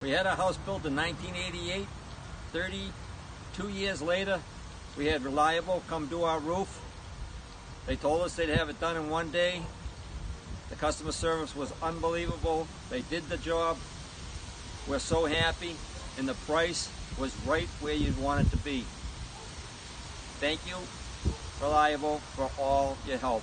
We had a house built in 1988. 32 years later, we had Reliable come do our roof. They told us they'd have it done in one day. The customer service was unbelievable. They did the job. We're so happy, and the price was right where you'd want it to be. Thank you, Reliable, for all your help.